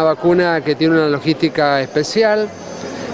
Una vacuna que tiene una logística especial,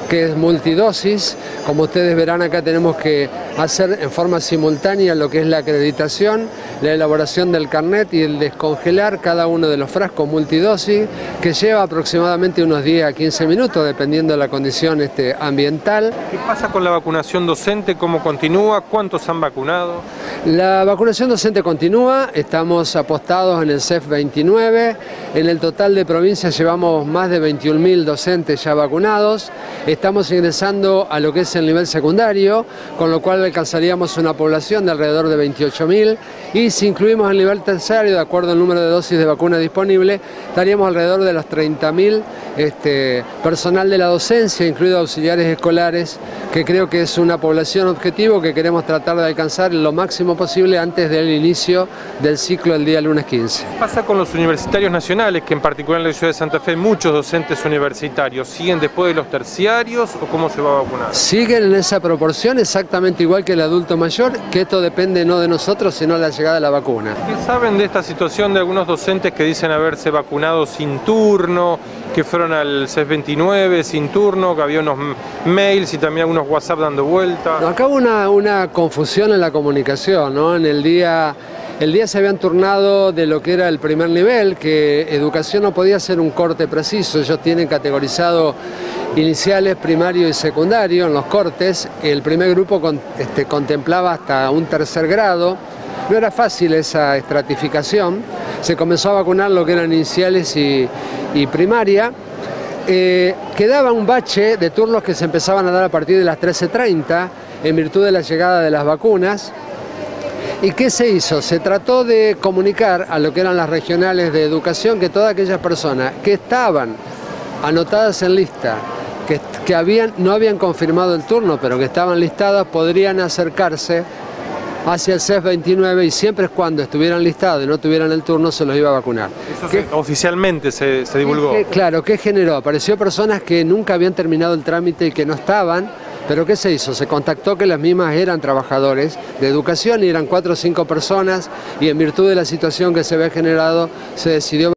que es multidosis. Como ustedes verán acá tenemos que hacer en forma simultánea lo que es la acreditación, la elaboración del carnet y el descongelar cada uno de los frascos multidosis, que lleva aproximadamente unos 10 a 15 minutos, dependiendo de la condición este, ambiental. ¿Qué pasa con la vacunación docente? ¿Cómo continúa? ¿Cuántos han vacunado? La vacunación docente continúa, estamos apostados en el CEF 29, en el total de provincias llevamos más de 21.000 docentes ya vacunados, estamos ingresando a lo que es el nivel secundario, con lo cual alcanzaríamos una población de alrededor de 28.000 y si incluimos el nivel terciario, de acuerdo al número de dosis de vacuna disponible, estaríamos alrededor de los 30.000 este, personal de la docencia, incluidos auxiliares escolares, que creo que es una población objetivo que queremos tratar de alcanzar lo máximo posible antes del inicio del ciclo el día lunes 15. ¿Qué pasa con los universitarios nacionales, que en particular en la ciudad de Santa Fe muchos docentes universitarios. Siguen después de los terciarios o cómo se va a vacunar? Siguen en esa proporción exactamente igual que el adulto mayor, que esto depende no de nosotros sino de la llegada de la vacuna. ¿Qué saben de esta situación de algunos docentes que dicen haberse vacunado sin turno, que fueron al CES 29 sin turno, que había unos mails y también algunos WhatsApp dando vuelta? No, acá hubo una, una confusión en la comunicación, ¿no? En el día el día se habían turnado de lo que era el primer nivel, que educación no podía ser un corte preciso, ellos tienen categorizado iniciales, primario y secundario en los cortes, el primer grupo este, contemplaba hasta un tercer grado, no era fácil esa estratificación, se comenzó a vacunar lo que eran iniciales y, primaria, eh, quedaba un bache de turnos que se empezaban a dar a partir de las 13.30 en virtud de la llegada de las vacunas, ¿Y qué se hizo? Se trató de comunicar a lo que eran las regionales de educación que todas aquellas personas que estaban anotadas en lista, que, que habían, no habían confirmado el turno, pero que estaban listadas, podrían acercarse hacia el CEF 29 y siempre es cuando estuvieran listados y no tuvieran el turno se los iba a vacunar. Eso oficialmente se, se divulgó. claro, ¿qué generó? Apareció personas que nunca habían terminado el trámite y que no estaban pero ¿qué se hizo? Se contactó que las mismas eran trabajadores de educación y eran cuatro o cinco personas y en virtud de la situación que se había generado se decidió